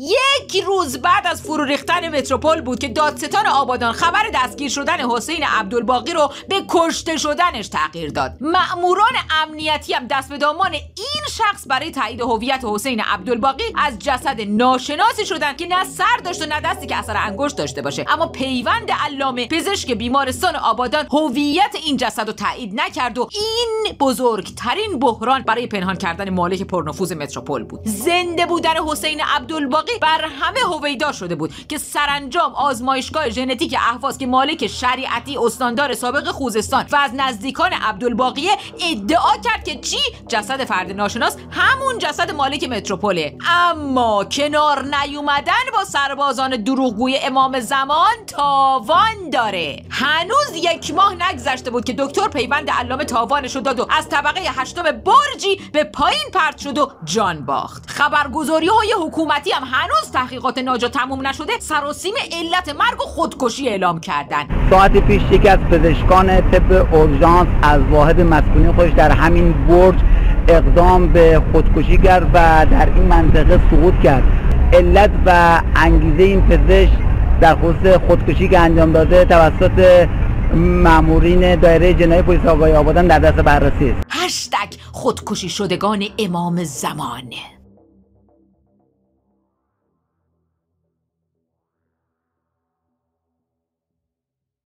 یک روز بعد از فرو ریختن متروپول بود که دادستان آبادان خبر دستگیر شدن حسین عبدالباقی رو به کشته شدنش تغییر داد. مأموران امنیتی هم دست به دامان این شخص برای تایید هویت حسین عبدالباقی از جسد ناشناسی شدن که نه سر داشت و نه دستی که اثر انگشت داشته باشه. اما پیوند علامه پزشک بیمارستان آبادان هویت این جسد رو تایید نکرد و این بزرگترین بحران برای پنهان کردن مالک پرنفوذ متروپول بود. زنده بودن حسین عبدالباقی بر همه هویدا شده بود که سرانجام آزمایشگاه ژنتیک اهواز که مالک شریعتی استاندار سابق خوزستان و از نزدیکان عبدالباقیه ادعا کرد که چی؟ جسد فرد ناشناس همون جسد مالک متروپوله اما کنار نیومدن با سربازان دروغگوی امام زمان تاوان داره. هنوز یک ماه نگذشته بود که دکتر پیوند علامه تاوانش رو داد و از طبقه هشتم برجی به پایین پرت شد و جان باخت. خبرگزاری های حکومتی هم هنوز تحقیقات ناجا تموم نشده سراسیم علت مرگ و خودکشی اعلام کردن. ساعت پیش یکی از پزشکان طب اورژانس از واحد مسکونی خودش در همین برج اقدام به خودکشی کرد و در این منطقه سقوط کرد. علت و انگیزه این پزشک در خصوص خودکشی که انجام داده توسط مامورین دایره جنایی پلیس آگاهی آبادان در دست بررسی است. هشتگ خودکشی شدگان امام زمان.